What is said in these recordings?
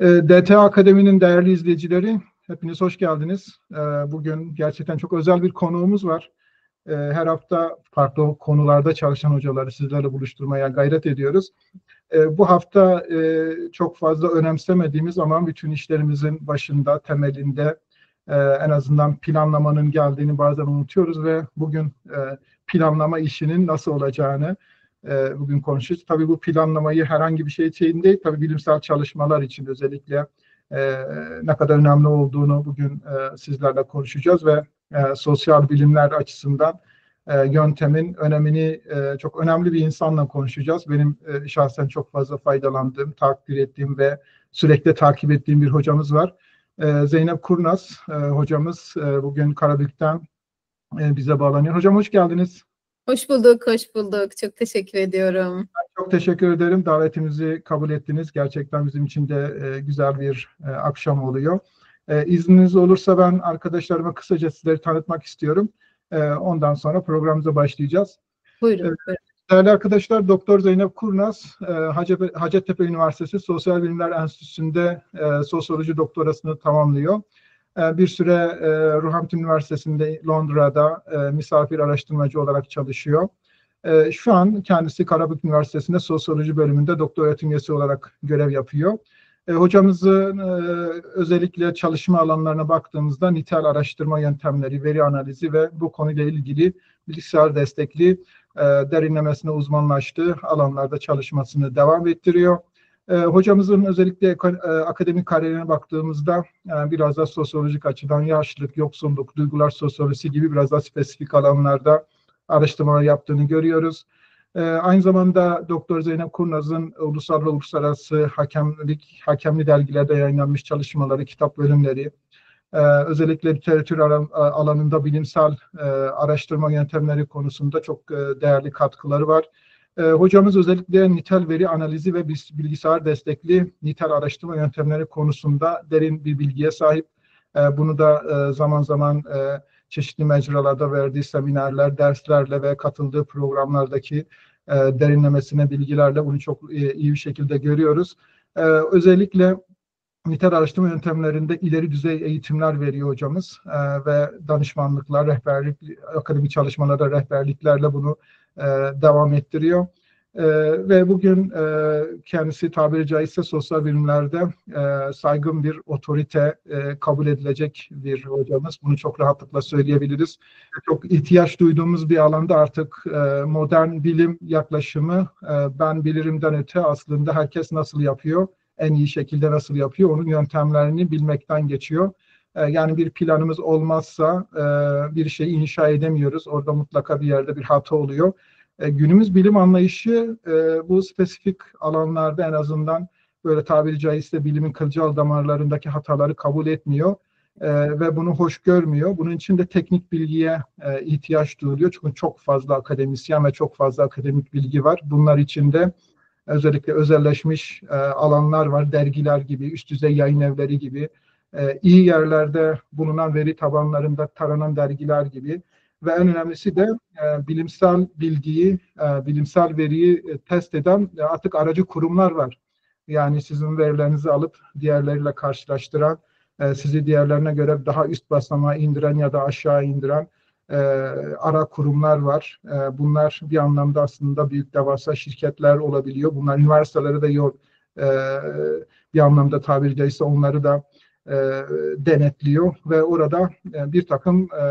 E, DT Akademi'nin değerli izleyicileri, hepiniz hoş geldiniz. E, bugün gerçekten çok özel bir konuğumuz var. E, her hafta farklı konularda çalışan hocaları sizlerle buluşturmaya gayret ediyoruz. Bu hafta çok fazla önemsemediğimiz ama bütün işlerimizin başında, temelinde en azından planlamanın geldiğini bazen unutuyoruz ve bugün planlama işinin nasıl olacağını, e, bugün konuşacağız. Tabii bu planlamayı herhangi bir şey için değil, tabii bilimsel çalışmalar için özellikle e, ne kadar önemli olduğunu bugün e, sizlerle konuşacağız ve sosyal bilimler açısından yöntemin önemini çok önemli bir insanla konuşacağız. Benim şahsen çok fazla faydalandığım, takdir ettiğim ve sürekli takip ettiğim bir hocamız var. Zeynep Kurnaz hocamız bugün Karabük'ten bize bağlanıyor. Hocam hoş geldiniz. Hoş bulduk, hoş bulduk. Çok teşekkür ediyorum. Çok teşekkür ederim. Davetimizi kabul ettiniz. Gerçekten bizim için de e, güzel bir e, akşam oluyor. E, izniniz olursa ben arkadaşlarıma kısaca sizleri tanıtmak istiyorum. E, ondan sonra programımıza başlayacağız. Buyurun. E, değerli arkadaşlar, Doktor Zeynep Kurnaz, e, Hacettepe Üniversitesi Sosyal Bilimler Enstitüsü'nde e, sosyoloji doktorasını tamamlıyor. Ee, bir süre e, Roehampton Üniversitesi'nde Londra'da e, misafir araştırmacı olarak çalışıyor. E, şu an kendisi Karabük Üniversitesi'nde sosyoloji bölümünde doktor öğretim üyesi olarak görev yapıyor. hocamızın özellikle çalışma alanlarına baktığımızda nitel araştırma yöntemleri, veri analizi ve bu konuyla ilgili bilgisayar destekli derinlemesine uzmanlaştığı alanlarda çalışmasını devam ettiriyor. E, hocamızın özellikle e, akademik kariyerine baktığımızda e, biraz da sosyolojik açıdan yaşlılık, yoksulluk, duygular sosyolojisi gibi biraz daha spesifik alanlarda araştırmalar yaptığını görüyoruz. E, aynı zamanda Doktor Zeynep Kurnaz'ın ulusal ve uluslararası hakemlik, hakemli dergilerde yayınlanmış çalışmaları, kitap bölümleri, e, özellikle literatür alanında bilimsel araştırma yöntemleri konusunda çok değerli katkıları var. E, hocamız özellikle nitel veri analizi ve bilgisayar destekli nitel araştırma yöntemleri konusunda derin bir bilgiye sahip. E, bunu da e, zaman zaman e, çeşitli mecralarda verdiği seminerler, derslerle ve katıldığı programlardaki e, derinlemesine bilgilerle bunu çok e, iyi bir şekilde görüyoruz. E, özellikle nitel araştırma yöntemlerinde ileri düzey eğitimler veriyor hocamız e, ve danışmanlıklar, rehberlik, akademik çalışmalarda rehberliklerle bunu e, devam ettiriyor. E, ve bugün e, kendisi tabiri caizse sosyal bilimlerde e, saygın bir otorite e, kabul edilecek bir hocamız. Bunu çok rahatlıkla söyleyebiliriz. Çok ihtiyaç duyduğumuz bir alanda artık e, modern bilim yaklaşımı e, ben bilirimden öte aslında herkes nasıl yapıyor, en iyi şekilde nasıl yapıyor, onun yöntemlerini bilmekten geçiyor. E, yani bir planımız olmazsa e, bir şey inşa edemiyoruz. Orada mutlaka bir yerde bir hata oluyor. E, günümüz bilim anlayışı bu spesifik alanlarda en azından böyle tabiri caizse bilimin kılcal damarlarındaki hataları kabul etmiyor ve bunu hoş görmüyor. Bunun için de teknik bilgiye ihtiyaç duyuluyor. Çünkü çok fazla akademisyen ve çok fazla akademik bilgi var. Bunlar içinde özellikle özelleşmiş alanlar var. Dergiler gibi, üst düzey yayın evleri gibi, e, iyi yerlerde bulunan veri tabanlarında taranan dergiler gibi ve en önemlisi de e, bilimsel bilgiyi, e, bilimsel veriyi e, test eden e, artık aracı kurumlar var. Yani sizin verilerinizi alıp diğerleriyle karşılaştıran, e, sizi diğerlerine göre daha üst basamağa indiren ya da aşağı indiren e, ara kurumlar var. E, bunlar bir anlamda aslında büyük devasa şirketler olabiliyor. Bunlar üniversitelere de yol, e, bir anlamda tabiri caizse onları da e, denetliyor ve orada e, bir takım e,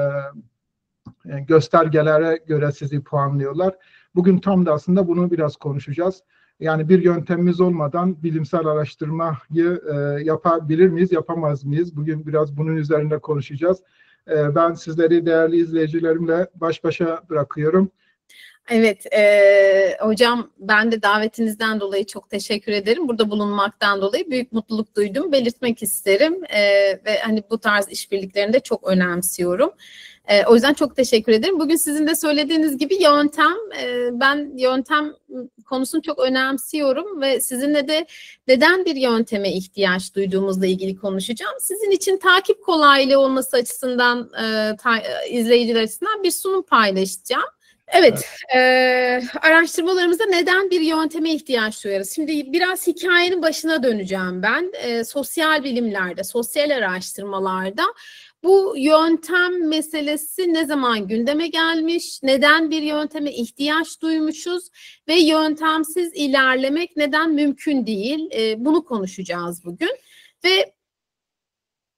e, göstergelere göre sizi puanlıyorlar. Bugün tam da aslında bunu biraz konuşacağız. Yani bir yöntemimiz olmadan bilimsel araştırmayı e, yapabilir miyiz, yapamaz mıyız? Bugün biraz bunun üzerinde konuşacağız. E, ben sizleri değerli izleyicilerimle baş başa bırakıyorum. Evet, e, hocam ben de davetinizden dolayı çok teşekkür ederim. Burada bulunmaktan dolayı büyük mutluluk duydum. Belirtmek isterim e, ve hani bu tarz işbirliklerini de çok önemsiyorum. E, o yüzden çok teşekkür ederim. Bugün sizin de söylediğiniz gibi yöntem, e, ben yöntem konusunu çok önemsiyorum ve sizinle de neden bir yönteme ihtiyaç duyduğumuzla ilgili konuşacağım. Sizin için takip kolaylığı olması açısından, e, ta, izleyiciler açısından bir sunum paylaşacağım. Evet, e, araştırmalarımızda neden bir yönteme ihtiyaç duyarız? Şimdi biraz hikayenin başına döneceğim ben. E, sosyal bilimlerde, sosyal araştırmalarda bu yöntem meselesi ne zaman gündeme gelmiş, neden bir yönteme ihtiyaç duymuşuz ve yöntemsiz ilerlemek neden mümkün değil? E, bunu konuşacağız bugün ve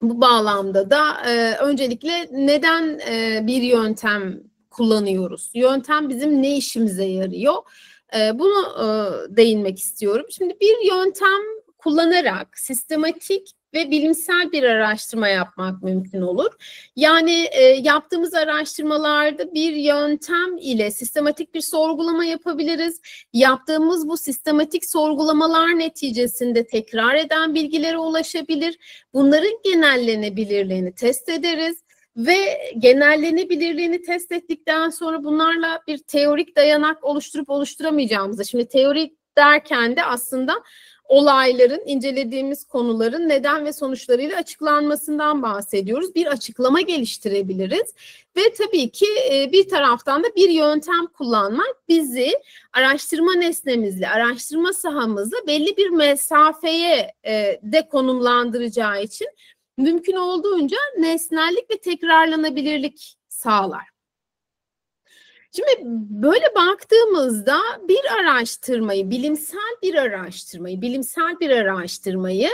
bu bağlamda da e, öncelikle neden e, bir yöntem kullanıyoruz? Yöntem bizim ne işimize yarıyor? E, bunu e, değinmek istiyorum. Şimdi bir yöntem kullanarak sistematik ve bilimsel bir araştırma yapmak mümkün olur. Yani e, yaptığımız araştırmalarda bir yöntem ile sistematik bir sorgulama yapabiliriz. Yaptığımız bu sistematik sorgulamalar neticesinde tekrar eden bilgilere ulaşabilir. Bunların genellenebilirliğini test ederiz ve genellenebilirliğini test ettikten sonra bunlarla bir teorik dayanak oluşturup oluşturamayacağımızı. Şimdi teorik derken de aslında olayların, incelediğimiz konuların neden ve sonuçlarıyla açıklanmasından bahsediyoruz. Bir açıklama geliştirebiliriz ve tabii ki e, bir taraftan da bir yöntem kullanmak bizi araştırma nesnemizle, araştırma sahamızla belli bir mesafeye e, de konumlandıracağı için mümkün olduğunca nesnellik ve tekrarlanabilirlik sağlar. Şimdi böyle baktığımızda bir araştırmayı, bilimsel bir araştırmayı, bilimsel bir araştırmayı,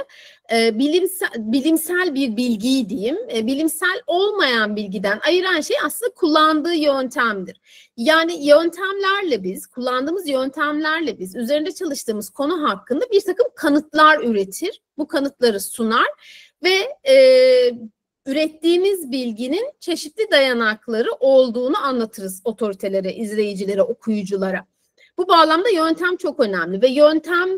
e, bilimsel, bilimsel bir bilgiyi diyeyim, e, bilimsel olmayan bilgiden ayıran şey aslında kullandığı yöntemdir. Yani yöntemlerle biz, kullandığımız yöntemlerle biz üzerinde çalıştığımız konu hakkında bir takım kanıtlar üretir, bu kanıtları sunar ve e, ürettiğimiz bilginin çeşitli dayanakları olduğunu anlatırız otoritelere, izleyicilere, okuyuculara. Bu bağlamda yöntem çok önemli ve yöntem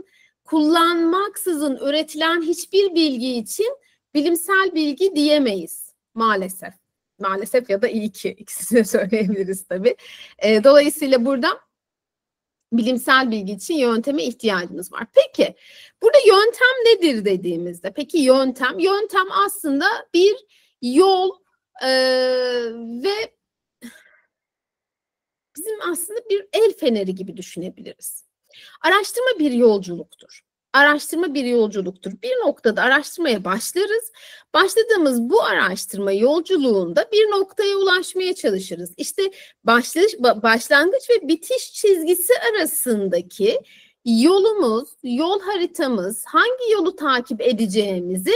kullanmaksızın üretilen hiçbir bilgi için bilimsel bilgi diyemeyiz maalesef. Maalesef ya da iyi ki ikisini söyleyebiliriz tabii. E, dolayısıyla burada bilimsel bilgi için yönteme ihtiyacımız var. Peki burada yöntem nedir dediğimizde? Peki yöntem, yöntem aslında bir yol e, ve bizim aslında bir el feneri gibi düşünebiliriz. Araştırma bir yolculuktur. Araştırma bir yolculuktur. Bir noktada araştırmaya başlarız. Başladığımız bu araştırma yolculuğunda bir noktaya ulaşmaya çalışırız. İşte başlangıç, başlangıç ve bitiş çizgisi arasındaki yolumuz, yol haritamız, hangi yolu takip edeceğimizi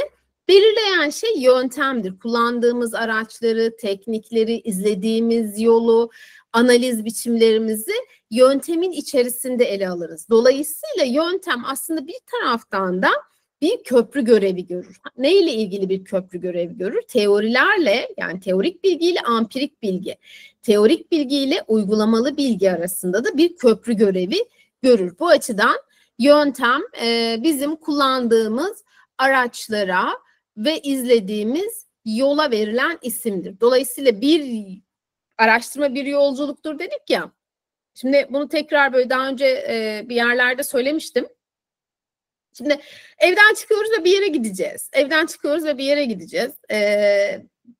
Belirleyen şey yöntemdir. Kullandığımız araçları, teknikleri, izlediğimiz yolu, analiz biçimlerimizi yöntemin içerisinde ele alırız. Dolayısıyla yöntem aslında bir taraftan da bir köprü görevi görür. Ne ile ilgili bir köprü görevi görür? Teorilerle yani teorik bilgi ile ampirik bilgi, teorik bilgi ile uygulamalı bilgi arasında da bir köprü görevi görür. Bu açıdan yöntem e, bizim kullandığımız araçlara, ve izlediğimiz yola verilen isimdir. Dolayısıyla bir araştırma bir yolculuktur dedik ya. Şimdi bunu tekrar böyle daha önce e, bir yerlerde söylemiştim. Şimdi evden çıkıyoruz ve bir yere gideceğiz. Evden çıkıyoruz ve bir yere gideceğiz. E,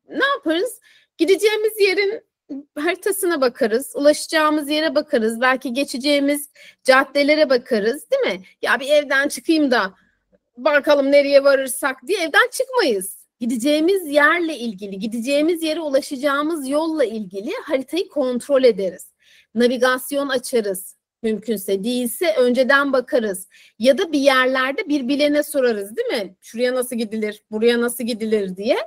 ne yaparız? Gideceğimiz yerin haritasına bakarız, ulaşacağımız yere bakarız, belki geçeceğimiz caddelere bakarız, değil mi? Ya bir evden çıkayım da bakalım nereye varırsak diye evden çıkmayız. Gideceğimiz yerle ilgili, gideceğimiz yere ulaşacağımız yolla ilgili haritayı kontrol ederiz. Navigasyon açarız. Mümkünse değilse önceden bakarız. Ya da bir yerlerde bir bilene sorarız değil mi? Şuraya nasıl gidilir, buraya nasıl gidilir diye.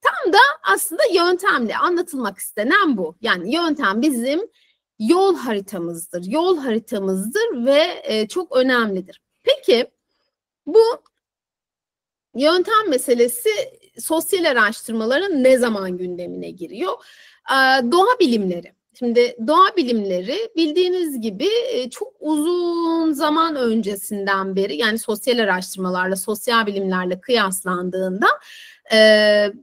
Tam da aslında yöntemle anlatılmak istenen bu. Yani yöntem bizim yol haritamızdır. Yol haritamızdır ve e, çok önemlidir. Peki bu Yöntem meselesi sosyal araştırmaların ne zaman gündemine giriyor? Doğa bilimleri. Şimdi doğa bilimleri bildiğiniz gibi çok uzun zaman öncesinden beri yani sosyal araştırmalarla, sosyal bilimlerle kıyaslandığında e,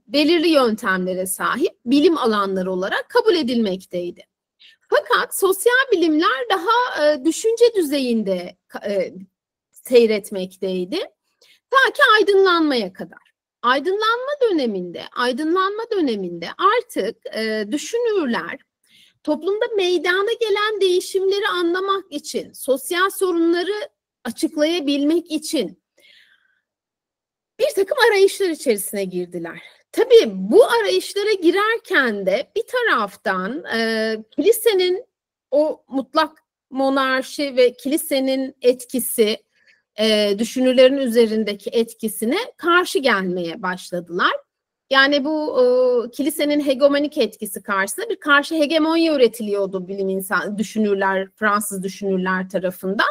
belirli yöntemlere sahip bilim alanları olarak kabul edilmekteydi. Fakat sosyal bilimler daha e, düşünce düzeyinde e, seyretmekteydi. Ta ki aydınlanmaya kadar. Aydınlanma döneminde, aydınlanma döneminde artık e, düşünürler toplumda meydana gelen değişimleri anlamak için, sosyal sorunları açıklayabilmek için bir takım arayışlar içerisine girdiler. Tabii bu arayışlara girerken de bir taraftan e, kilisenin o mutlak monarşi ve kilisenin etkisi, e, düşünürlerin üzerindeki etkisine karşı gelmeye başladılar. Yani bu e, kilisenin hegemonik etkisi karşısında bir karşı hegemonya üretiliyordu bilim insan düşünürler, Fransız düşünürler tarafından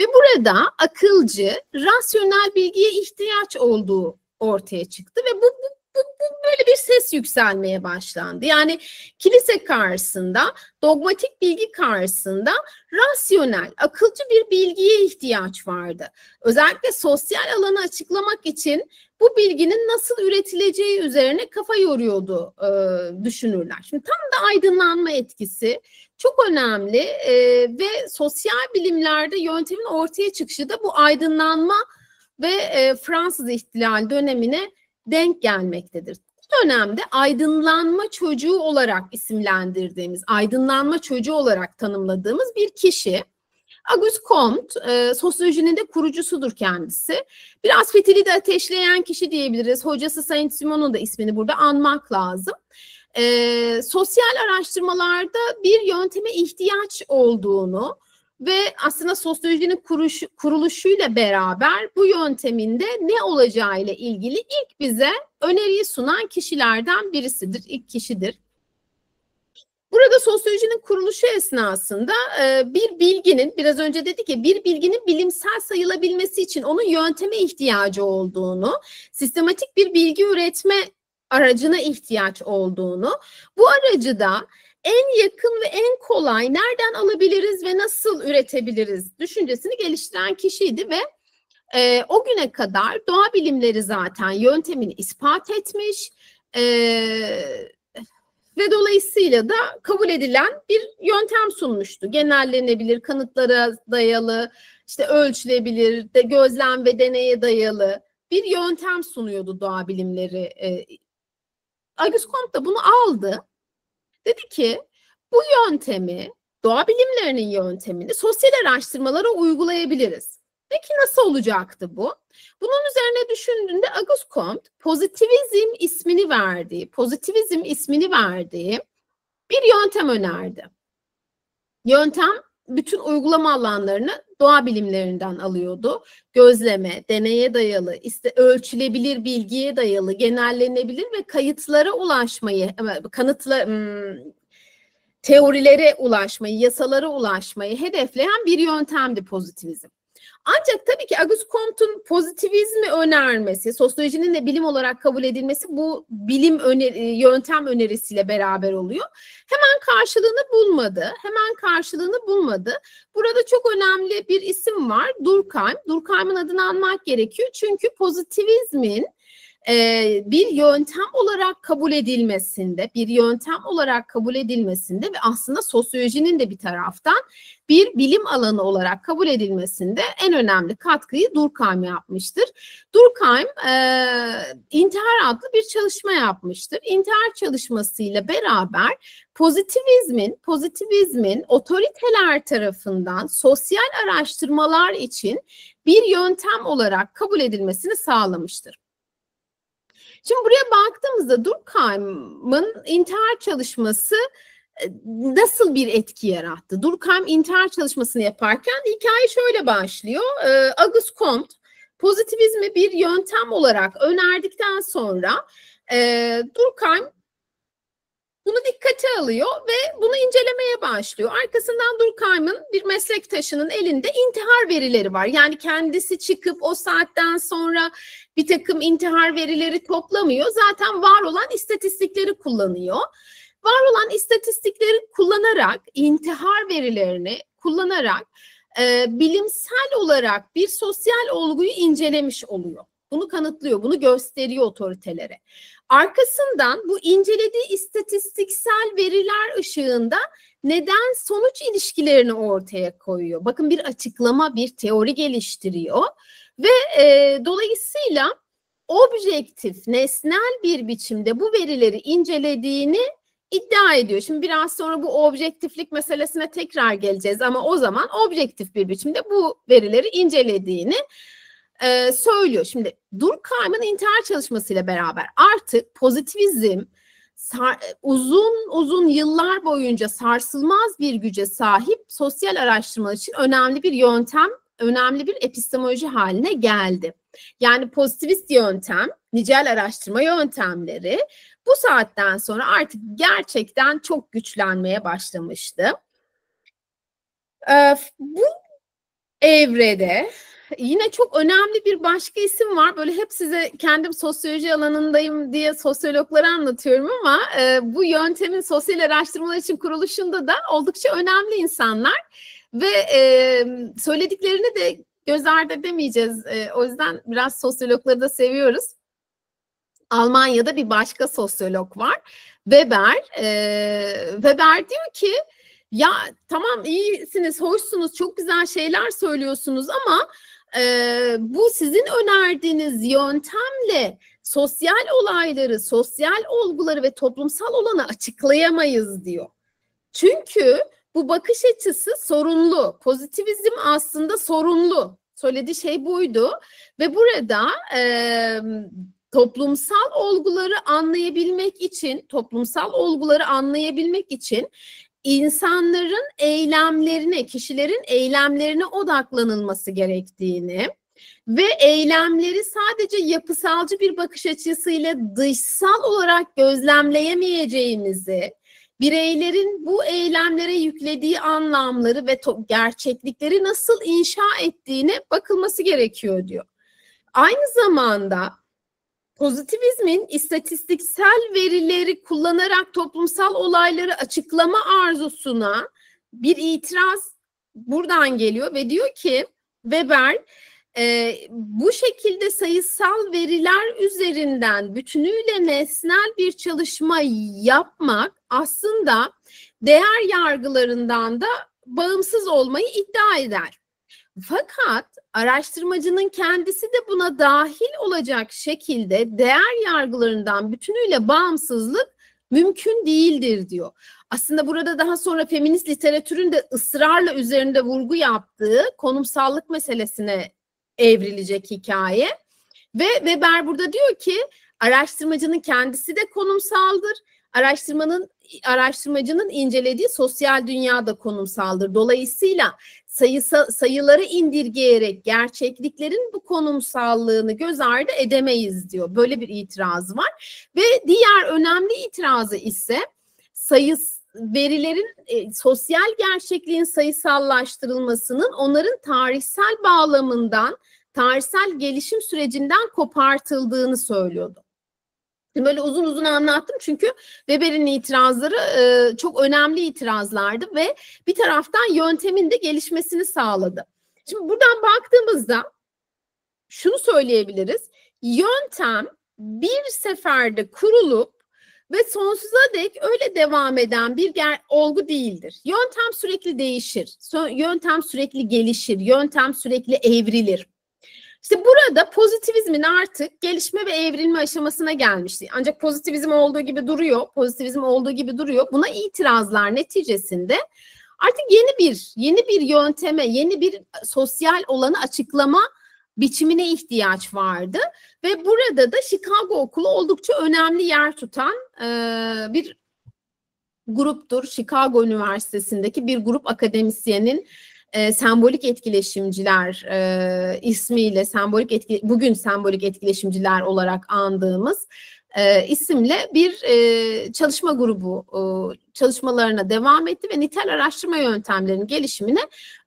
ve burada akılcı, rasyonel bilgiye ihtiyaç olduğu ortaya çıktı ve bu, bu, bu, böyle bir ses yükselmeye başlandı. Yani kilise karşısında, dogmatik bilgi karşısında rasyonel, akılcı bir bilgiye ihtiyaç vardı. Özellikle sosyal alanı açıklamak için bu bilginin nasıl üretileceği üzerine kafa yoruyordu e, düşünürler. Şimdi tam da aydınlanma etkisi çok önemli e, ve sosyal bilimlerde yöntemin ortaya çıkışı da bu aydınlanma ve e, Fransız ihtilal dönemine denk gelmektedir. Bu dönemde aydınlanma çocuğu olarak isimlendirdiğimiz, aydınlanma çocuğu olarak tanımladığımız bir kişi Auguste Comte e, sosyolojinin de kurucusudur kendisi. Biraz fitili de ateşleyen kişi diyebiliriz. Hocası Saint Simon'un da ismini burada anmak lazım. E, sosyal araştırmalarda bir yönteme ihtiyaç olduğunu ve aslında sosyolojinin kuruş, kuruluşuyla beraber bu yönteminde ne olacağı ile ilgili ilk bize öneriyi sunan kişilerden birisidir, ilk kişidir. Burada sosyolojinin kuruluşu esnasında e, bir bilginin, biraz önce dedik ya bir bilginin bilimsel sayılabilmesi için onun yönteme ihtiyacı olduğunu, sistematik bir bilgi üretme aracına ihtiyaç olduğunu, bu aracı da en yakın ve en kolay nereden alabiliriz ve nasıl üretebiliriz düşüncesini geliştiren kişiydi ve e, o güne kadar doğa bilimleri zaten yöntemini ispat etmiş, e, ve dolayısıyla da kabul edilen bir yöntem sunmuştu. Genellenebilir, kanıtlara dayalı, işte ölçülebilir, de gözlem ve deneye dayalı bir yöntem sunuyordu doğa bilimleri. E, Auguste Comte da bunu aldı. Dedi ki bu yöntemi, doğa bilimlerinin yöntemini sosyal araştırmalara uygulayabiliriz. Peki nasıl olacaktı bu? Bunun üzerine düşündüğünde Auguste Comte pozitivizm ismini verdiği, pozitivizm ismini verdiği bir yöntem önerdi. Yöntem bütün uygulama alanlarını doğa bilimlerinden alıyordu. Gözleme, deneye dayalı, işte ölçülebilir bilgiye dayalı, genellenebilir ve kayıtlara ulaşmayı, kanıtla hmm, teorilere ulaşmayı, yasalara ulaşmayı hedefleyen bir yöntemdi pozitivizm. Ancak tabii ki Auguste Comte'un pozitivizmi önermesi, sosyolojinin de bilim olarak kabul edilmesi bu bilim öneri, yöntem önerisiyle beraber oluyor. Hemen karşılığını bulmadı. Hemen karşılığını bulmadı. Burada çok önemli bir isim var. Durkheim. Durkheim'in adını anmak gerekiyor. Çünkü pozitivizmin e, bir yöntem olarak kabul edilmesinde, bir yöntem olarak kabul edilmesinde ve aslında sosyolojinin de bir taraftan bir bilim alanı olarak kabul edilmesinde en önemli katkıyı Durkheim yapmıştır. Durkheim e, intihar adlı bir çalışma yapmıştır. İntihar çalışmasıyla beraber pozitivizmin, pozitivizmin otoriteler tarafından sosyal araştırmalar için bir yöntem olarak kabul edilmesini sağlamıştır. Şimdi buraya baktığımızda Durkheim'ın intihar çalışması e, nasıl bir etki yarattı? Durkheim intihar çalışmasını yaparken hikaye şöyle başlıyor. E, Auguste Comte pozitivizmi bir yöntem olarak önerdikten sonra e, Durkheim bunu dikkate alıyor ve bunu incelemeye başlıyor. Arkasından Durkheim'ın bir meslektaşının elinde intihar verileri var. Yani kendisi çıkıp o saatten sonra bir takım intihar verileri toplamıyor. Zaten var olan istatistikleri kullanıyor. Var olan istatistikleri kullanarak, intihar verilerini kullanarak e, bilimsel olarak bir sosyal olguyu incelemiş oluyor. Bunu kanıtlıyor, bunu gösteriyor otoritelere. Arkasından bu incelediği istatistiksel veriler ışığında neden sonuç ilişkilerini ortaya koyuyor. Bakın bir açıklama, bir teori geliştiriyor ve e, dolayısıyla objektif, nesnel bir biçimde bu verileri incelediğini iddia ediyor. Şimdi biraz sonra bu objektiflik meselesine tekrar geleceğiz ama o zaman objektif bir biçimde bu verileri incelediğini e, söylüyor. Şimdi Durkheim'ın intihar çalışmasıyla beraber artık pozitivizm sar, uzun uzun yıllar boyunca sarsılmaz bir güce sahip sosyal araştırma için önemli bir yöntem, önemli bir epistemoloji haline geldi. Yani pozitivist yöntem, nicel araştırma yöntemleri bu saatten sonra artık gerçekten çok güçlenmeye başlamıştı. Ee, bu evrede yine çok önemli bir başka isim var. Böyle hep size kendim sosyoloji alanındayım diye sosyologları anlatıyorum ama e, bu yöntemin sosyal araştırmalar için kuruluşunda da oldukça önemli insanlar ve e, söylediklerini de göz ardı edemeyeceğiz. E, o yüzden biraz sosyologları da seviyoruz. Almanya'da bir başka sosyolog var. Weber. E, Weber diyor ki ya tamam iyisiniz, hoşsunuz, çok güzel şeyler söylüyorsunuz ama e, bu sizin önerdiğiniz yöntemle sosyal olayları, sosyal olguları ve toplumsal olanı açıklayamayız diyor. Çünkü bu bakış açısı sorunlu. Pozitivizm aslında sorunlu. Söylediği şey buydu ve burada e, toplumsal olguları anlayabilmek için, toplumsal olguları anlayabilmek için insanların eylemlerine, kişilerin eylemlerine odaklanılması gerektiğini ve eylemleri sadece yapısalcı bir bakış açısıyla dışsal olarak gözlemleyemeyeceğimizi, bireylerin bu eylemlere yüklediği anlamları ve gerçeklikleri nasıl inşa ettiğine bakılması gerekiyor diyor. Aynı zamanda pozitivizmin istatistiksel verileri kullanarak toplumsal olayları açıklama arzusuna bir itiraz buradan geliyor ve diyor ki Weber e, bu şekilde sayısal veriler üzerinden bütünüyle nesnel bir çalışma yapmak aslında değer yargılarından da bağımsız olmayı iddia eder. Fakat araştırmacının kendisi de buna dahil olacak şekilde değer yargılarından bütünüyle bağımsızlık mümkün değildir diyor. Aslında burada daha sonra feminist literatürün de ısrarla üzerinde vurgu yaptığı konumsallık meselesine evrilecek hikaye. Ve Weber burada diyor ki araştırmacının kendisi de konumsaldır. Araştırmanın araştırmacının incelediği sosyal dünya da konumsaldır. Dolayısıyla sayısa, sayıları indirgeyerek gerçekliklerin bu konumsallığını göz ardı edemeyiz diyor. Böyle bir itiraz var. Ve diğer önemli itirazı ise sayı verilerin e, sosyal gerçekliğin sayısallaştırılmasının onların tarihsel bağlamından, tarihsel gelişim sürecinden kopartıldığını söylüyordu. Böyle uzun uzun anlattım çünkü Weber'in itirazları e, çok önemli itirazlardı ve bir taraftan yöntemin de gelişmesini sağladı. Şimdi buradan baktığımızda şunu söyleyebiliriz. Yöntem bir seferde kurulup ve sonsuza dek öyle devam eden bir ger- olgu değildir. Yöntem sürekli değişir. Yöntem sürekli gelişir. Yöntem sürekli evrilir. İşte burada pozitivizmin artık gelişme ve evrilme aşamasına gelmişti. Ancak pozitivizm olduğu gibi duruyor. Pozitivizm olduğu gibi duruyor. Buna itirazlar neticesinde artık yeni bir yeni bir yönteme, yeni bir sosyal olanı açıklama biçimine ihtiyaç vardı ve burada da Chicago Okulu oldukça önemli yer tutan e, bir gruptur. Chicago Üniversitesi'ndeki bir grup akademisyenin e, sembolik etkileşimciler e, ismiyle sembolik etki, bugün sembolik etkileşimciler olarak andığımız e, isimle bir e, çalışma grubu e, çalışmalarına devam etti ve nitel araştırma yöntemlerinin gelişimine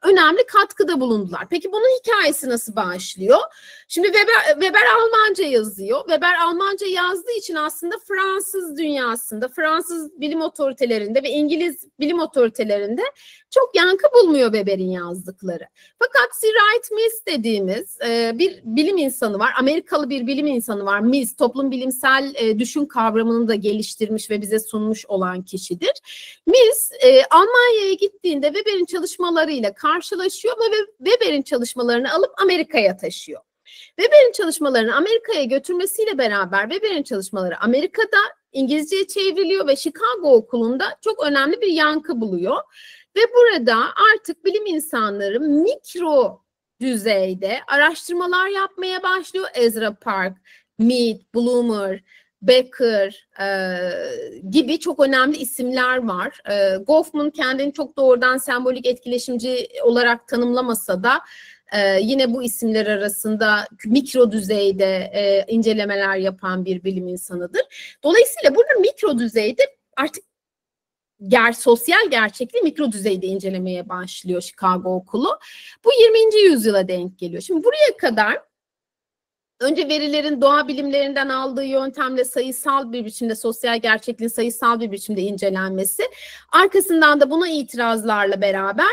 önemli katkıda bulundular. Peki bunun hikayesi nasıl başlıyor? Şimdi Weber, Weber Almanca yazıyor. Weber Almanca yazdığı için aslında Fransız dünyasında, Fransız bilim otoritelerinde ve İngiliz bilim otoritelerinde çok yankı bulmuyor Weber'in yazdıkları. Fakat C. Wright Mills dediğimiz e, bir bilim insanı var. Amerikalı bir bilim insanı var. Mills toplum bilimsel e, düşün kavramını da geliştirmiş ve bize sunmuş olan kişidir. Mills e, Almanya'ya gittiğinde Weber'in çalışmalarıyla karşılaşıyor ve Weber'in çalışmalarını alıp Amerika'ya taşıyor. Weber'in çalışmalarını Amerika'ya götürmesiyle beraber Weber'in çalışmaları Amerika'da İngilizceye çevriliyor ve Chicago Okulu'nda çok önemli bir yankı buluyor. Ve burada artık bilim insanları mikro düzeyde araştırmalar yapmaya başlıyor. Ezra Park, Mead, Bloomer, Becker e, gibi çok önemli isimler var. E, Goffman kendini çok doğrudan sembolik etkileşimci olarak tanımlamasa da e, yine bu isimler arasında mikro düzeyde e, incelemeler yapan bir bilim insanıdır. Dolayısıyla burada mikro düzeyde artık ger sosyal gerçekliği mikro düzeyde incelemeye başlıyor Chicago Okulu. Bu 20. yüzyıla denk geliyor. Şimdi buraya kadar önce verilerin doğa bilimlerinden aldığı yöntemle sayısal bir biçimde sosyal gerçekliğin sayısal bir biçimde incelenmesi, arkasından da buna itirazlarla beraber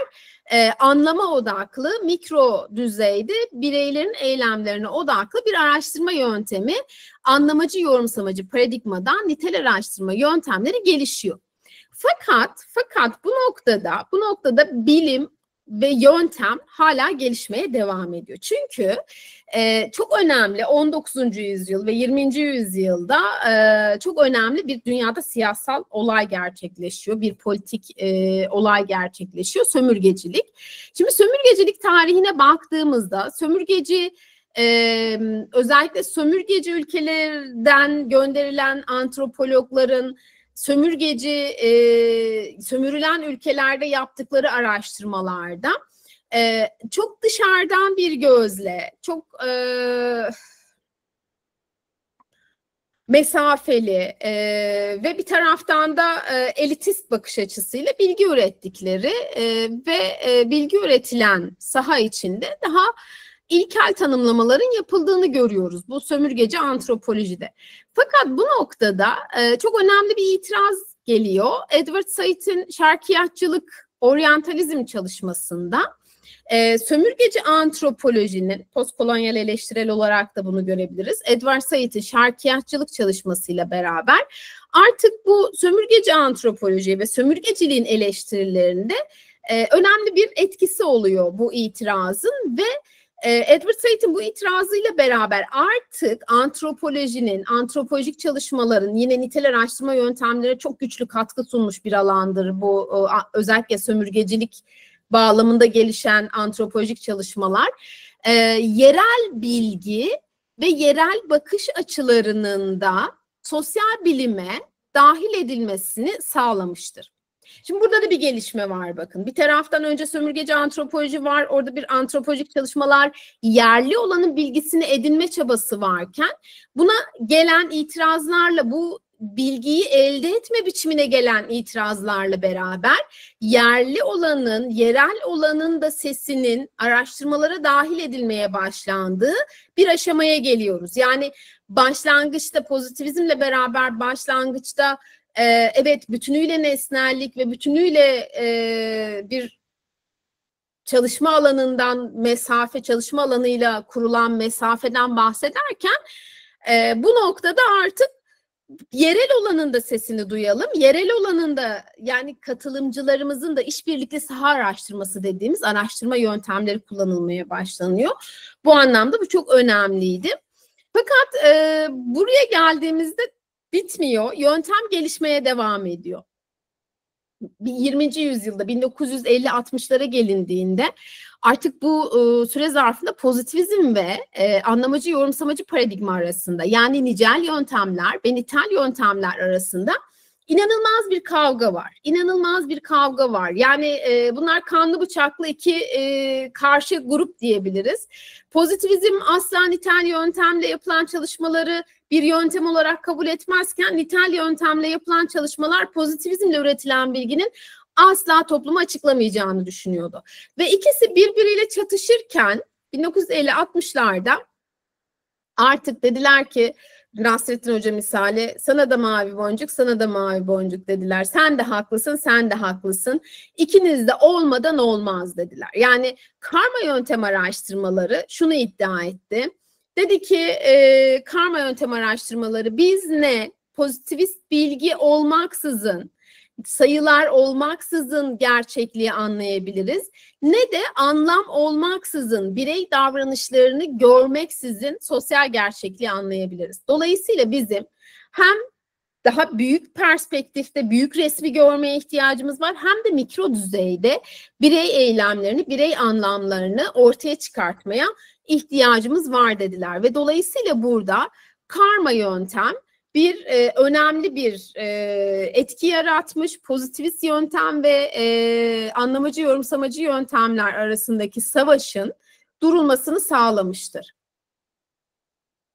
e, anlama odaklı, mikro düzeyde bireylerin eylemlerine odaklı bir araştırma yöntemi, anlamacı yorumsamacı paradigmadan nitel araştırma yöntemleri gelişiyor. Fakat fakat bu noktada bu noktada bilim ve yöntem hala gelişmeye devam ediyor. Çünkü e, çok önemli 19. yüzyıl ve 20. yüzyılda e, çok önemli bir dünyada siyasal olay gerçekleşiyor. Bir politik e, olay gerçekleşiyor. Sömürgecilik. Şimdi sömürgecilik tarihine baktığımızda sömürgeci ee, özellikle sömürgeci ülkelerden gönderilen antropologların sömürgeci e, sömürülen ülkelerde yaptıkları araştırmalarda e, çok dışarıdan bir gözle çok e, mesafeli e, ve bir taraftan da e, elitist bakış açısıyla bilgi ürettikleri e, ve e, bilgi üretilen saha içinde daha ilkel tanımlamaların yapıldığını görüyoruz bu sömürgeci antropolojide. Fakat bu noktada e, çok önemli bir itiraz geliyor. Edward Said'in şarkiyatçılık, oryantalizm çalışmasında e, sömürgeci antropolojinin postkolonyal eleştirel olarak da bunu görebiliriz. Edward Said'in şarkiyatçılık çalışmasıyla beraber artık bu sömürgeci antropoloji ve sömürgeciliğin eleştirilerinde e, önemli bir etkisi oluyor bu itirazın ve ee, Edward Said'in bu itirazıyla beraber artık antropolojinin, antropolojik çalışmaların yine nitel araştırma yöntemlere çok güçlü katkı sunmuş bir alandır bu özellikle sömürgecilik bağlamında gelişen antropolojik çalışmalar. E, yerel bilgi ve yerel bakış açılarının da sosyal bilime dahil edilmesini sağlamıştır. Şimdi burada da bir gelişme var bakın. Bir taraftan önce sömürgeci antropoloji var. Orada bir antropolojik çalışmalar yerli olanın bilgisini edinme çabası varken buna gelen itirazlarla bu bilgiyi elde etme biçimine gelen itirazlarla beraber yerli olanın, yerel olanın da sesinin araştırmalara dahil edilmeye başlandığı bir aşamaya geliyoruz. Yani başlangıçta pozitivizmle beraber başlangıçta e, evet bütünüyle nesnellik ve bütünüyle e, bir çalışma alanından mesafe çalışma alanıyla kurulan mesafeden bahsederken e, bu noktada artık yerel olanın da sesini duyalım. Yerel olanın da yani katılımcılarımızın da işbirlikli saha araştırması dediğimiz araştırma yöntemleri kullanılmaya başlanıyor. Bu anlamda bu çok önemliydi. Fakat e, buraya geldiğimizde bitmiyor. Yöntem gelişmeye devam ediyor. 20. yüzyılda 1950-60'lara gelindiğinde artık bu e, süre zarfında pozitivizm ve e, anlamacı yorumsamacı paradigma arasında yani nicel yöntemler ve nitel yöntemler arasında inanılmaz bir kavga var. İnanılmaz bir kavga var. Yani e, bunlar kanlı bıçaklı iki e, karşı grup diyebiliriz. Pozitivizm asla nitel yöntemle yapılan çalışmaları bir yöntem olarak kabul etmezken nitel yöntemle yapılan çalışmalar pozitivizmle üretilen bilginin asla topluma açıklamayacağını düşünüyordu. Ve ikisi birbiriyle çatışırken 1950-60'larda artık dediler ki Nasrettin Hoca misali sana da mavi boncuk sana da mavi boncuk dediler. Sen de haklısın sen de haklısın. İkiniz de olmadan olmaz dediler. Yani karma yöntem araştırmaları şunu iddia etti. Dedi ki e, karma yöntem araştırmaları biz ne pozitivist bilgi olmaksızın sayılar olmaksızın gerçekliği anlayabiliriz. Ne de anlam olmaksızın birey davranışlarını görmeksizin sosyal gerçekliği anlayabiliriz. Dolayısıyla bizim hem daha büyük perspektifte büyük resmi görmeye ihtiyacımız var. Hem de mikro düzeyde birey eylemlerini, birey anlamlarını ortaya çıkartmaya ihtiyacımız var dediler. Ve dolayısıyla burada karma yöntem bir e, önemli bir e, etki yaratmış. Pozitivist yöntem ve e, anlamacı yorumsamacı yöntemler arasındaki savaşın durulmasını sağlamıştır.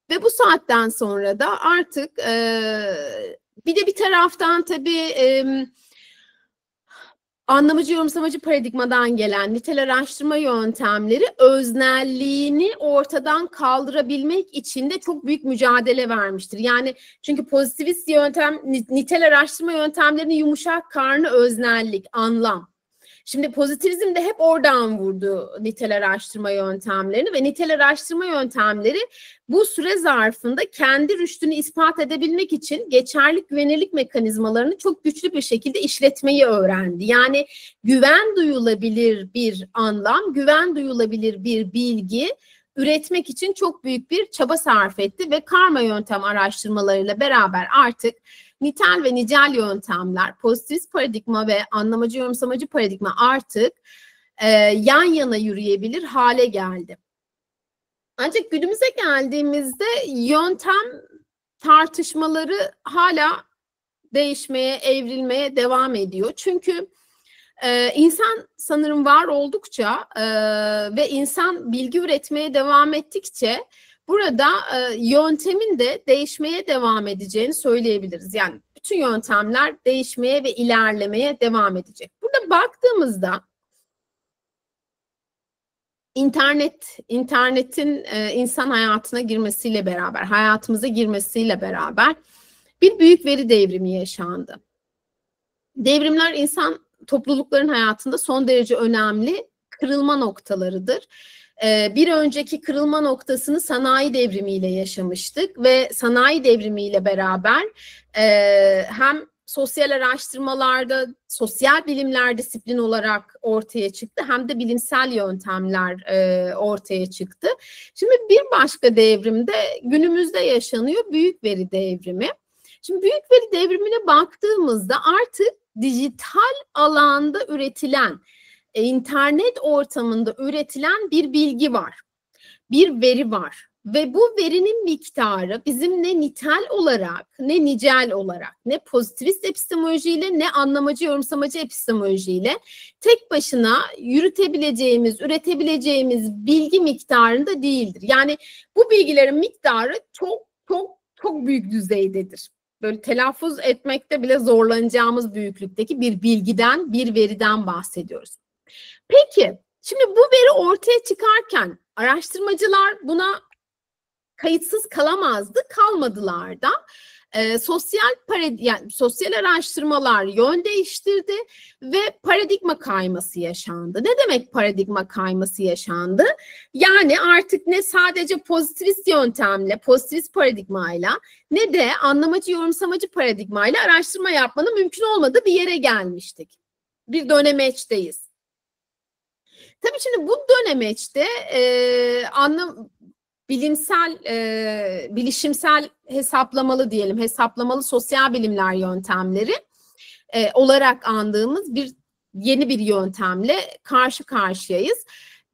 Ve bu saatten sonra da artık e, bir de bir taraftan tabii e, anlamacı yorumsamacı paradigmadan gelen nitel araştırma yöntemleri öznelliğini ortadan kaldırabilmek için de çok büyük mücadele vermiştir. Yani çünkü pozitivist yöntem, nitel araştırma yöntemlerinin yumuşak karnı öznellik, anlam. Şimdi pozitivizm de hep oradan vurdu nitel araştırma yöntemlerini ve nitel araştırma yöntemleri bu süre zarfında kendi rüştünü ispat edebilmek için geçerlik güvenirlik mekanizmalarını çok güçlü bir şekilde işletmeyi öğrendi. Yani güven duyulabilir bir anlam, güven duyulabilir bir bilgi üretmek için çok büyük bir çaba sarf etti ve karma yöntem araştırmalarıyla beraber artık nitel ve nicel yöntemler, pozitivist paradigma ve anlamacı yorumsamacı paradigma artık e, yan yana yürüyebilir hale geldi. Ancak günümüze geldiğimizde yöntem tartışmaları hala değişmeye, evrilmeye devam ediyor. Çünkü e, insan sanırım var oldukça e, ve insan bilgi üretmeye devam ettikçe Burada e, yöntemin de değişmeye devam edeceğini söyleyebiliriz. Yani bütün yöntemler değişmeye ve ilerlemeye devam edecek. Burada baktığımızda internet, internetin e, insan hayatına girmesiyle beraber, hayatımıza girmesiyle beraber bir büyük veri devrimi yaşandı. Devrimler insan toplulukların hayatında son derece önemli kırılma noktalarıdır bir önceki kırılma noktasını sanayi devrimiyle yaşamıştık ve sanayi devrimiyle beraber e, hem sosyal araştırmalarda, sosyal bilimler disiplin olarak ortaya çıktı hem de bilimsel yöntemler e, ortaya çıktı. Şimdi bir başka devrimde günümüzde yaşanıyor büyük veri devrimi. Şimdi büyük veri devrimine baktığımızda artık dijital alanda üretilen internet ortamında üretilen bir bilgi var. Bir veri var. Ve bu verinin miktarı bizim ne nitel olarak, ne nicel olarak, ne pozitivist epistemolojiyle, ne anlamacı, yorumsamacı epistemolojiyle tek başına yürütebileceğimiz, üretebileceğimiz bilgi miktarında değildir. Yani bu bilgilerin miktarı çok çok çok büyük düzeydedir. Böyle telaffuz etmekte bile zorlanacağımız büyüklükteki bir bilgiden, bir veriden bahsediyoruz. Peki şimdi bu veri ortaya çıkarken araştırmacılar buna kayıtsız kalamazdı, kalmadılar da. E, sosyal parad yani sosyal araştırmalar yön değiştirdi ve paradigma kayması yaşandı. Ne demek paradigma kayması yaşandı? Yani artık ne sadece pozitivist yöntemle, pozitivist paradigmayla ne de anlamacı yorumsamacı paradigmayla araştırma yapmanın mümkün olmadığı bir yere gelmiştik. Bir dönemeçteyiz. Tabii şimdi bu dönemeçte e, anlam bilimsel, e, bilişimsel hesaplamalı diyelim, hesaplamalı sosyal bilimler yöntemleri e, olarak andığımız bir yeni bir yöntemle karşı karşıyayız.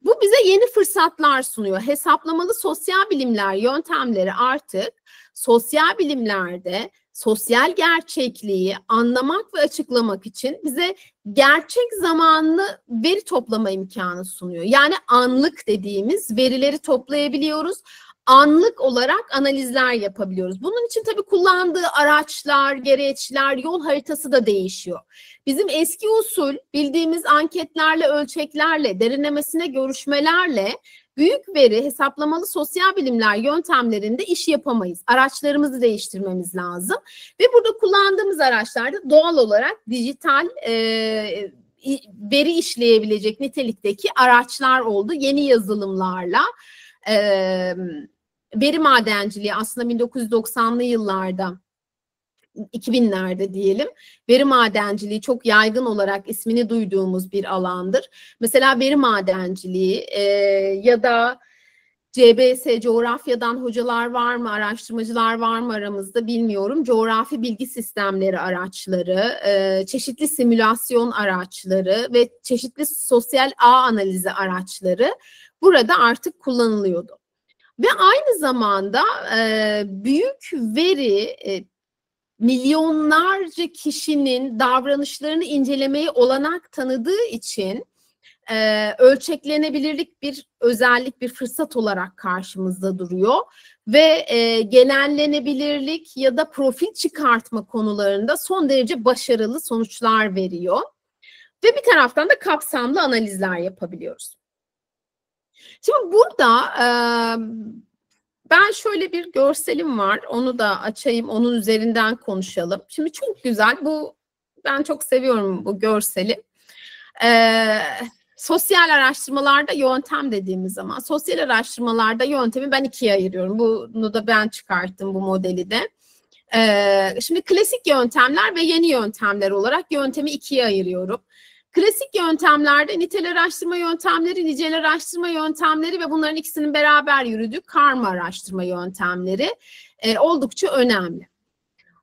Bu bize yeni fırsatlar sunuyor. Hesaplamalı sosyal bilimler yöntemleri artık sosyal bilimlerde sosyal gerçekliği anlamak ve açıklamak için bize gerçek zamanlı veri toplama imkanı sunuyor. Yani anlık dediğimiz verileri toplayabiliyoruz. Anlık olarak analizler yapabiliyoruz. Bunun için tabii kullandığı araçlar, gereçler, yol haritası da değişiyor. Bizim eski usul bildiğimiz anketlerle, ölçeklerle, derinlemesine görüşmelerle büyük veri hesaplamalı sosyal bilimler yöntemlerinde iş yapamayız. Araçlarımızı değiştirmemiz lazım. Ve burada kullandığımız araçlarda doğal olarak dijital e, veri işleyebilecek nitelikteki araçlar oldu. Yeni yazılımlarla e, veri madenciliği aslında 1990'lı yıllarda 2000'lerde diyelim veri madenciliği çok yaygın olarak ismini duyduğumuz bir alandır. Mesela veri madenciliği e, ya da CBS, coğrafyadan hocalar var mı, araştırmacılar var mı aramızda bilmiyorum. Coğrafi bilgi sistemleri araçları, e, çeşitli simülasyon araçları ve çeşitli sosyal ağ analizi araçları burada artık kullanılıyordu. Ve aynı zamanda e, büyük veri, e, milyonlarca kişinin davranışlarını incelemeye olanak tanıdığı için e, ölçeklenebilirlik bir özellik, bir fırsat olarak karşımızda duruyor ve e, genellenebilirlik ya da profil çıkartma konularında son derece başarılı sonuçlar veriyor ve bir taraftan da kapsamlı analizler yapabiliyoruz. Şimdi burada e, ben şöyle bir görselim var. Onu da açayım. Onun üzerinden konuşalım. Şimdi çok güzel. Bu ben çok seviyorum bu görseli. Ee, sosyal araştırmalarda yöntem dediğimiz zaman sosyal araştırmalarda yöntemi ben ikiye ayırıyorum. Bunu da ben çıkarttım bu modeli de. Ee, şimdi klasik yöntemler ve yeni yöntemler olarak yöntemi ikiye ayırıyorum. Klasik yöntemlerde nitel araştırma yöntemleri, nicel araştırma yöntemleri ve bunların ikisinin beraber yürüdüğü karma araştırma yöntemleri e, oldukça önemli.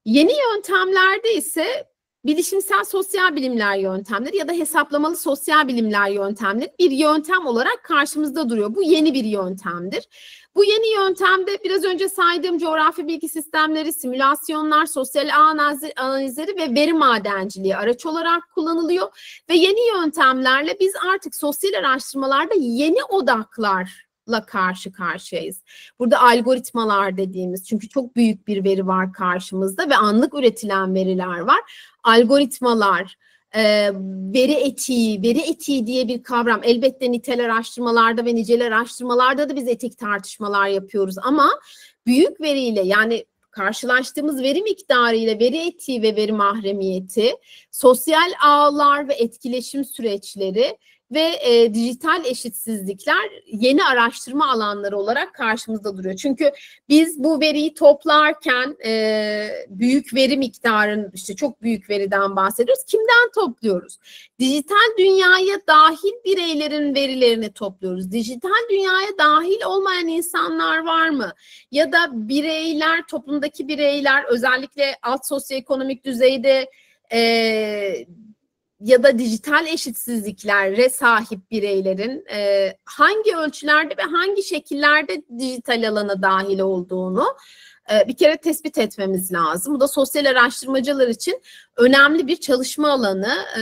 Yeni yöntemlerde ise bilişimsel sosyal bilimler yöntemleri ya da hesaplamalı sosyal bilimler yöntemleri bir yöntem olarak karşımızda duruyor. Bu yeni bir yöntemdir. Bu yeni yöntemde biraz önce saydığım coğrafi bilgi sistemleri, simülasyonlar, sosyal analizleri ve veri madenciliği araç olarak kullanılıyor. Ve yeni yöntemlerle biz artık sosyal araştırmalarda yeni odaklar la karşı karşıyayız. Burada algoritmalar dediğimiz çünkü çok büyük bir veri var karşımızda ve anlık üretilen veriler var. Algoritmalar, e, veri etiği, veri etiği diye bir kavram. Elbette nitel araştırmalarda ve nicel araştırmalarda da biz etik tartışmalar yapıyoruz. Ama büyük veriyle yani karşılaştığımız veri miktarı ile veri etiği ve veri mahremiyeti, sosyal ağlar ve etkileşim süreçleri ve e, dijital eşitsizlikler yeni araştırma alanları olarak karşımızda duruyor. Çünkü biz bu veriyi toplarken e, büyük veri miktarının işte çok büyük veriden bahsediyoruz. Kimden topluyoruz? Dijital dünyaya dahil bireylerin verilerini topluyoruz. Dijital dünyaya dahil olmayan insanlar var mı? Ya da bireyler, toplumdaki bireyler özellikle alt sosyoekonomik düzeyde e, ya da dijital eşitsizliklere sahip bireylerin e, hangi ölçülerde ve hangi şekillerde dijital alana dahil olduğunu e, bir kere tespit etmemiz lazım. Bu da sosyal araştırmacılar için önemli bir çalışma alanı. E,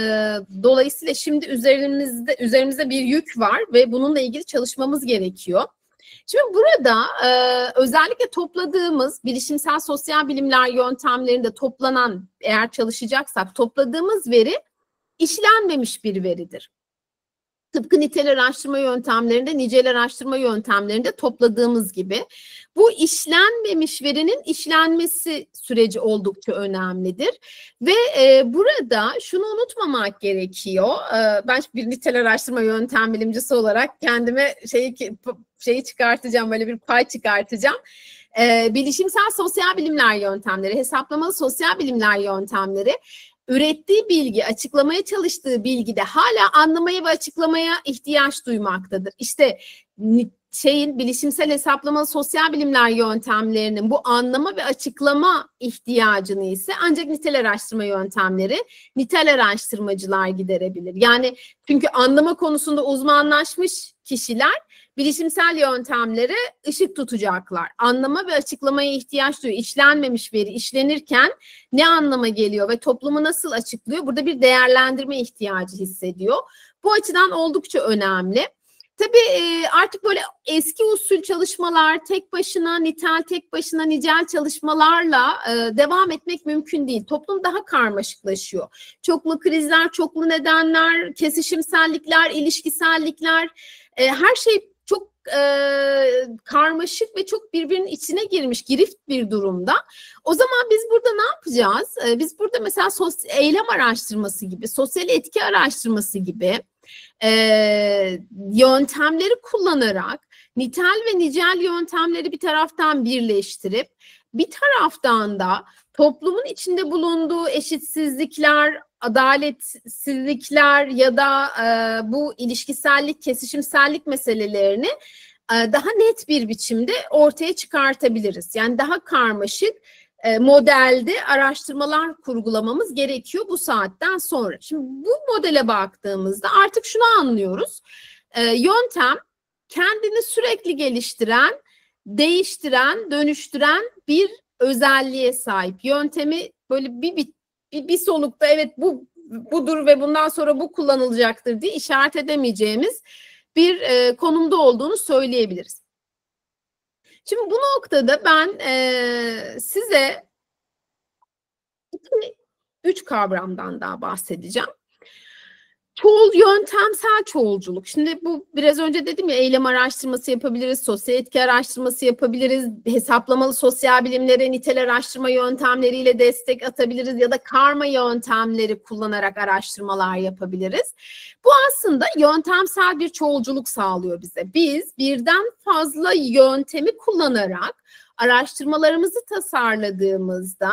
dolayısıyla şimdi üzerimizde üzerimizde bir yük var ve bununla ilgili çalışmamız gerekiyor. Şimdi burada e, özellikle topladığımız bilişimsel sosyal bilimler yöntemlerinde toplanan eğer çalışacaksak topladığımız veri işlenmemiş bir veridir. Tıpkı nitel araştırma yöntemlerinde, nicel araştırma yöntemlerinde topladığımız gibi bu işlenmemiş verinin işlenmesi süreci oldukça önemlidir. Ve e, burada şunu unutmamak gerekiyor. E, ben bir nitel araştırma yöntem bilimcisi olarak kendime şeyi şeyi çıkartacağım, böyle bir pay çıkartacağım. E, bilişimsel sosyal bilimler yöntemleri, hesaplamalı sosyal bilimler yöntemleri ürettiği bilgi, açıklamaya çalıştığı bilgide hala anlamaya ve açıklamaya ihtiyaç duymaktadır. İşte şeyin bilişimsel hesaplama sosyal bilimler yöntemlerinin bu anlama ve açıklama ihtiyacını ise ancak nitel araştırma yöntemleri nitel araştırmacılar giderebilir. Yani çünkü anlama konusunda uzmanlaşmış kişiler bilişimsel yöntemlere ışık tutacaklar. Anlama ve açıklamaya ihtiyaç duyuyor. İşlenmemiş veri işlenirken ne anlama geliyor ve toplumu nasıl açıklıyor? Burada bir değerlendirme ihtiyacı hissediyor. Bu açıdan oldukça önemli. Tabii e, artık böyle eski usul çalışmalar tek başına, nitel tek başına, nicel çalışmalarla e, devam etmek mümkün değil. Toplum daha karmaşıklaşıyor. Çoklu krizler, çoklu nedenler, kesişimsellikler, ilişkisellikler, e, her şey e, karmaşık ve çok birbirinin içine girmiş, girift bir durumda. O zaman biz burada ne yapacağız? E, biz burada mesela sos eylem araştırması gibi, sosyal etki araştırması gibi e, yöntemleri kullanarak nitel ve nicel yöntemleri bir taraftan birleştirip bir taraftan da toplumun içinde bulunduğu eşitsizlikler, adaletsizlikler ya da e, bu ilişkisellik, kesişimsellik meselelerini e, daha net bir biçimde ortaya çıkartabiliriz. Yani daha karmaşık e, modelde araştırmalar kurgulamamız gerekiyor bu saatten sonra. Şimdi bu modele baktığımızda artık şunu anlıyoruz. E, yöntem kendini sürekli geliştiren, değiştiren, dönüştüren bir özelliğe sahip. Yöntemi böyle bir, bir, bir, bir solukta evet bu budur ve bundan sonra bu kullanılacaktır diye işaret edemeyeceğimiz bir e, konumda olduğunu söyleyebiliriz. Şimdi bu noktada ben e, size iki, üç kavramdan daha bahsedeceğim. Çoğul yöntemsel çoğulculuk. Şimdi bu biraz önce dedim ya eylem araştırması yapabiliriz, sosyal etki araştırması yapabiliriz, hesaplamalı sosyal bilimlere nitel araştırma yöntemleriyle destek atabiliriz ya da karma yöntemleri kullanarak araştırmalar yapabiliriz. Bu aslında yöntemsel bir çoğulculuk sağlıyor bize. Biz birden fazla yöntemi kullanarak araştırmalarımızı tasarladığımızda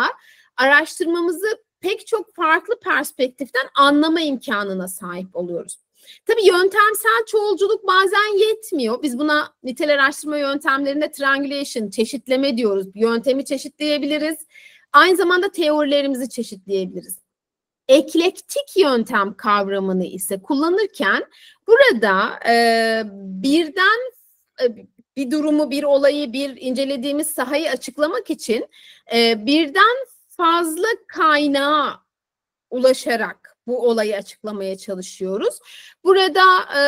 araştırmamızı pek çok farklı perspektiften anlama imkanına sahip oluyoruz. Tabii yöntemsel çoğulculuk bazen yetmiyor. Biz buna nitel araştırma yöntemlerinde triangulation, çeşitleme diyoruz. Yöntemi çeşitleyebiliriz. Aynı zamanda teorilerimizi çeşitleyebiliriz. Eklektik yöntem kavramını ise kullanırken burada e, birden e, bir durumu, bir olayı, bir incelediğimiz sahayı açıklamak için e, birden fazla kaynağa ulaşarak bu olayı açıklamaya çalışıyoruz. Burada e,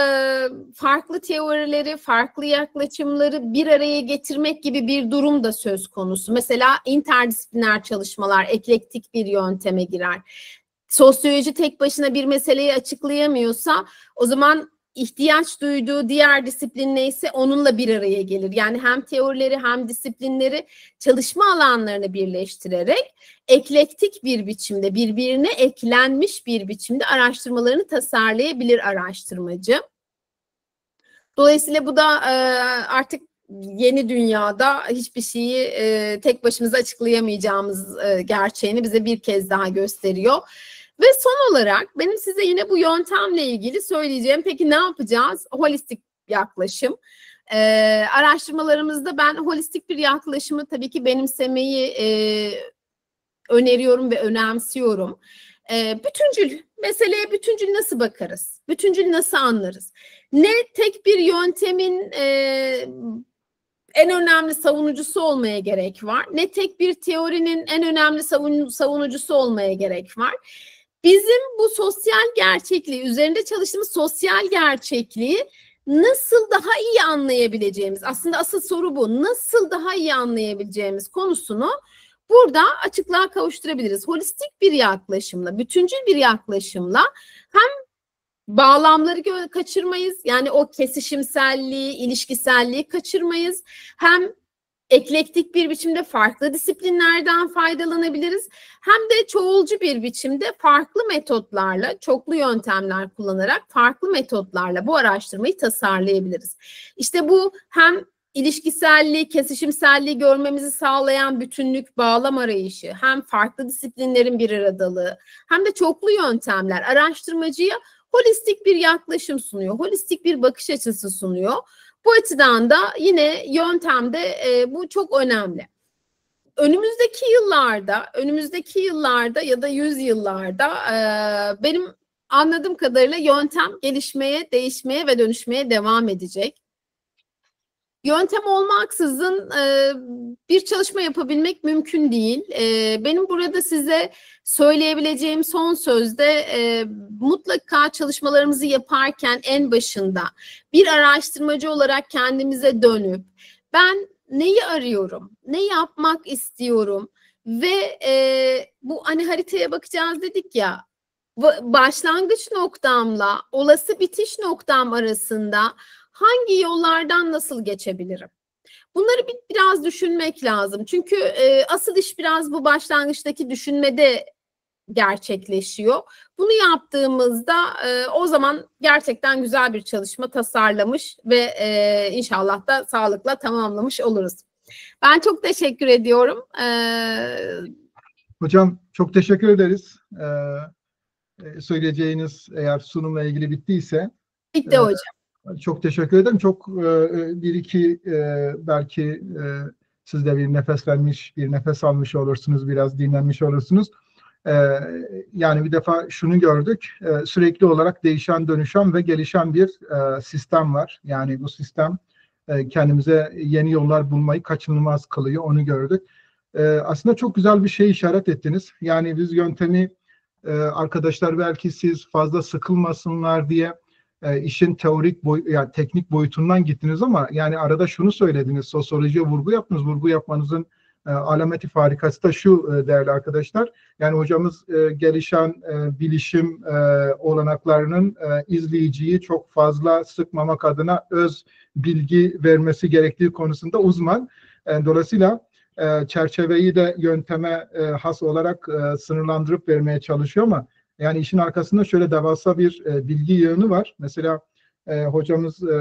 farklı teorileri, farklı yaklaşımları bir araya getirmek gibi bir durum da söz konusu. Mesela interdisipliner çalışmalar eklektik bir yönteme girer. Sosyoloji tek başına bir meseleyi açıklayamıyorsa o zaman ihtiyaç duyduğu diğer disiplin neyse onunla bir araya gelir. Yani hem teorileri hem disiplinleri çalışma alanlarını birleştirerek eklektik bir biçimde birbirine eklenmiş bir biçimde araştırmalarını tasarlayabilir araştırmacı. Dolayısıyla bu da e, artık yeni dünyada hiçbir şeyi e, tek başımıza açıklayamayacağımız e, gerçeğini bize bir kez daha gösteriyor. Ve son olarak benim size yine bu yöntemle ilgili söyleyeceğim. Peki ne yapacağız? Holistik yaklaşım. Ee, araştırmalarımızda ben holistik bir yaklaşımı tabii ki benimsemeyi e, öneriyorum ve önemsiyorum. E, bütüncül, meseleye bütüncül nasıl bakarız? Bütüncül nasıl anlarız? Ne tek bir yöntemin e, en önemli savunucusu olmaya gerek var. Ne tek bir teorinin en önemli savun, savunucusu olmaya gerek var. Bizim bu sosyal gerçekliği, üzerinde çalıştığımız sosyal gerçekliği nasıl daha iyi anlayabileceğimiz, aslında asıl soru bu, nasıl daha iyi anlayabileceğimiz konusunu burada açıklığa kavuşturabiliriz. Holistik bir yaklaşımla, bütüncül bir yaklaşımla hem bağlamları kaçırmayız, yani o kesişimselliği, ilişkiselliği kaçırmayız, hem eklektik bir biçimde farklı disiplinlerden faydalanabiliriz. Hem de çoğulcu bir biçimde farklı metotlarla, çoklu yöntemler kullanarak farklı metotlarla bu araştırmayı tasarlayabiliriz. İşte bu hem ilişkiselliği, kesişimselliği görmemizi sağlayan bütünlük, bağlam arayışı, hem farklı disiplinlerin bir aradalığı, hem de çoklu yöntemler araştırmacıya holistik bir yaklaşım sunuyor, holistik bir bakış açısı sunuyor. Bu açıdan da yine yöntemde e, bu çok önemli. Önümüzdeki yıllarda, önümüzdeki yıllarda ya da yüz yıllarda e, benim anladığım kadarıyla yöntem gelişmeye, değişmeye ve dönüşmeye devam edecek. Yöntem olmaksızın e, bir çalışma yapabilmek mümkün değil. E, benim burada size söyleyebileceğim son sözde e, mutlaka çalışmalarımızı yaparken en başında bir araştırmacı olarak kendimize dönüp ben neyi arıyorum, ne yapmak istiyorum ve e, bu hani haritaya bakacağız dedik ya başlangıç noktamla olası bitiş noktam arasında hangi yollardan nasıl geçebilirim? Bunları bir, biraz düşünmek lazım. Çünkü e, asıl iş biraz bu başlangıçtaki düşünmede gerçekleşiyor. Bunu yaptığımızda e, o zaman gerçekten güzel bir çalışma tasarlamış ve e, inşallah da sağlıkla tamamlamış oluruz. Ben çok teşekkür ediyorum. E, Hocam çok teşekkür ederiz. Ee, söyleyeceğiniz eğer sunumla ilgili bittiyse. Bitti e, hocam. Çok teşekkür ederim. Çok e, bir iki e, belki e, siz de bir nefes vermiş, bir nefes almış olursunuz, biraz dinlenmiş olursunuz. E, yani bir defa şunu gördük, e, sürekli olarak değişen, dönüşen ve gelişen bir e, sistem var. Yani bu sistem e, kendimize yeni yollar bulmayı kaçınılmaz kılıyor, onu gördük. E, aslında çok güzel bir şey işaret ettiniz. Yani biz yöntemi e, arkadaşlar belki siz fazla sıkılmasınlar diye e, işin teorik boy yani teknik boyutundan gittiniz ama yani arada şunu söylediniz. Sosyolojiye vurgu yaptınız. Vurgu yapmanızın e, alameti farikası da şu e, değerli arkadaşlar. Yani hocamız e, gelişen e, bilişim e, olanaklarının e, izleyiciyi çok fazla sıkmamak adına öz bilgi vermesi gerektiği konusunda uzman. E, dolayısıyla e, çerçeveyi de yönteme e, has olarak e, sınırlandırıp vermeye çalışıyor ama yani işin arkasında şöyle devasa bir e, bilgi yığını var. Mesela e, hocamız e,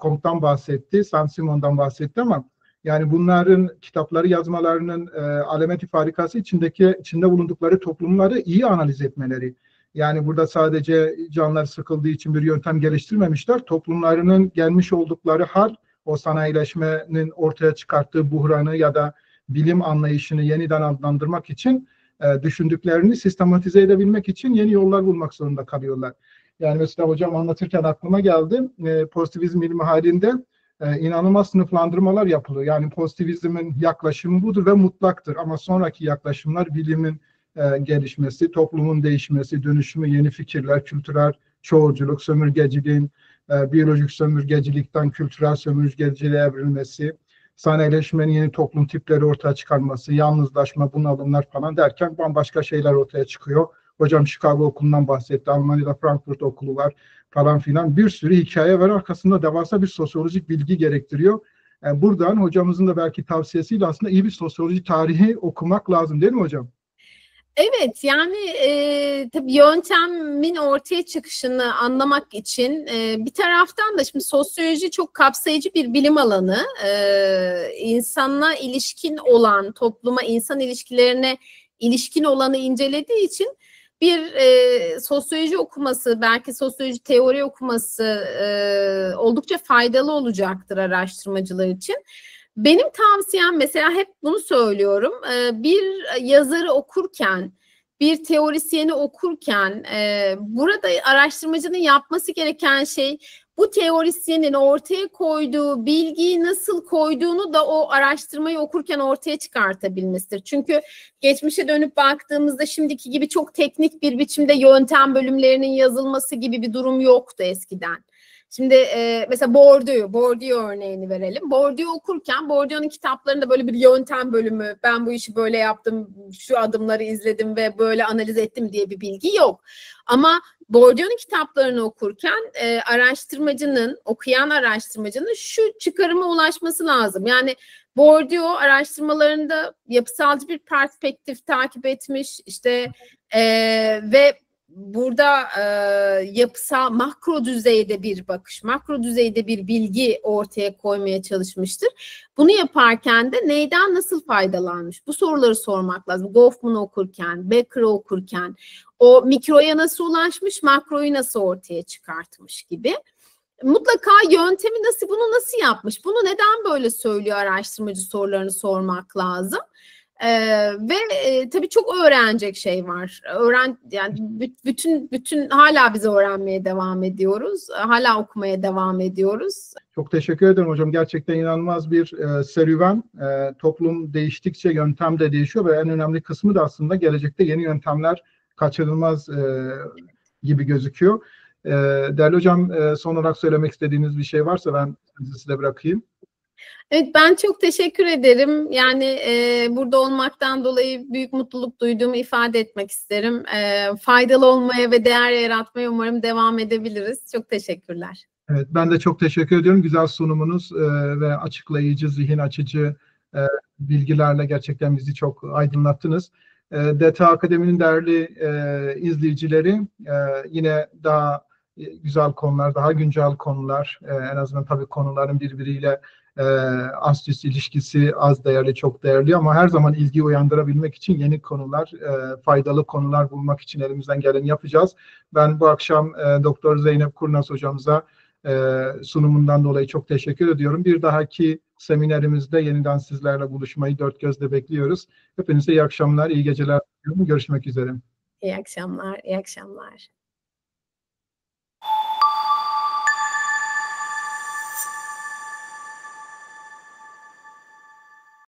Comte'dan bahsetti, San Simon'dan bahsetti ama yani bunların kitapları yazmalarının e, alameti farikası içindeki içinde bulundukları toplumları iyi analiz etmeleri. Yani burada sadece canlar sıkıldığı için bir yöntem geliştirmemişler. Toplumlarının gelmiş oldukları hal o sanayileşmenin ortaya çıkarttığı buhranı ya da bilim anlayışını yeniden adlandırmak için e, düşündüklerini sistematize edebilmek için yeni yollar bulmak zorunda kalıyorlar. Yani mesela hocam anlatırken aklıma geldi. E, pozitivizm ilmi halinde e, inanılmaz sınıflandırmalar yapılıyor. Yani pozitivizmin yaklaşımı budur ve mutlaktır. Ama sonraki yaklaşımlar bilimin gelişmesi, toplumun değişmesi, dönüşümü, yeni fikirler, kültürel çoğulculuk, sömürgeciliğin biyolojik sömürgecilikten kültürel sömürgeciliğe evrilmesi, sanayileşmenin yeni toplum tipleri ortaya çıkarması, yalnızlaşma, bunalımlar falan derken bambaşka şeyler ortaya çıkıyor. Hocam Chicago okulundan bahsetti, Almanya'da Frankfurt okulu var falan filan. Bir sürü hikaye var arkasında devasa bir sosyolojik bilgi gerektiriyor. Yani buradan hocamızın da belki tavsiyesiyle aslında iyi bir sosyoloji tarihi okumak lazım değil mi hocam? Evet yani e, tabii yöntemin ortaya çıkışını anlamak için e, bir taraftan da şimdi sosyoloji çok kapsayıcı bir bilim alanı. E, insanla ilişkin olan, topluma, insan ilişkilerine ilişkin olanı incelediği için bir e, sosyoloji okuması, belki sosyoloji teori okuması e, oldukça faydalı olacaktır araştırmacılar için. Benim tavsiyem mesela hep bunu söylüyorum. Ee, bir yazarı okurken, bir teorisyeni okurken e, burada araştırmacının yapması gereken şey bu teorisyenin ortaya koyduğu bilgiyi nasıl koyduğunu da o araştırmayı okurken ortaya çıkartabilmesidir. Çünkü geçmişe dönüp baktığımızda şimdiki gibi çok teknik bir biçimde yöntem bölümlerinin yazılması gibi bir durum yoktu eskiden. Şimdi e, mesela Bourdieu, Bourdieu örneğini verelim. Bourdieu okurken Bourdieu'nun kitaplarında böyle bir yöntem bölümü, ben bu işi böyle yaptım, şu adımları izledim ve böyle analiz ettim diye bir bilgi yok. Ama Bourdieu'nun kitaplarını okurken e, araştırmacının, okuyan araştırmacının şu çıkarıma ulaşması lazım. Yani Bourdieu araştırmalarında yapısalcı bir perspektif takip etmiş, işte e, ve burada e, yapısal makro düzeyde bir bakış, makro düzeyde bir bilgi ortaya koymaya çalışmıştır. Bunu yaparken de neyden nasıl faydalanmış? Bu soruları sormak lazım. Goffman'ı okurken, Becker'ı okurken, o mikroya nasıl ulaşmış, makroyu nasıl ortaya çıkartmış gibi. Mutlaka yöntemi nasıl, bunu nasıl yapmış, bunu neden böyle söylüyor araştırmacı sorularını sormak lazım. Ee, ve e, tabii çok öğrenecek şey var. Öğren yani bütün bütün hala biz öğrenmeye devam ediyoruz. Hala okumaya devam ediyoruz. Çok teşekkür ederim hocam. Gerçekten inanılmaz bir e, serüven. E, toplum değiştikçe yöntem de değişiyor ve en önemli kısmı da aslında gelecekte yeni yöntemler kaçınılmaz e, gibi gözüküyor. E, değerli hocam e, son olarak söylemek istediğiniz bir şey varsa ben size bırakayım. Evet ben çok teşekkür ederim. Yani e, burada olmaktan dolayı büyük mutluluk duyduğumu ifade etmek isterim. E, faydalı olmaya ve değer yaratmaya umarım devam edebiliriz. Çok teşekkürler. Evet ben de çok teşekkür ediyorum. Güzel sunumunuz e, ve açıklayıcı, zihin açıcı e, bilgilerle gerçekten bizi çok aydınlattınız. E, DTA Akademi'nin değerli e, izleyicileri e, yine daha güzel konular, daha güncel konular, e, en azından tabii konuların birbiriyle e, ast ilişkisi az değerli, çok değerli ama her zaman ilgi uyandırabilmek için yeni konular, e, faydalı konular bulmak için elimizden geleni yapacağız. Ben bu akşam e, Doktor Zeynep Kurnaz hocamıza e, sunumundan dolayı çok teşekkür ediyorum. Bir dahaki seminerimizde yeniden sizlerle buluşmayı dört gözle bekliyoruz. Hepinize iyi akşamlar, iyi geceler. Görüşmek üzere. İyi akşamlar, iyi akşamlar.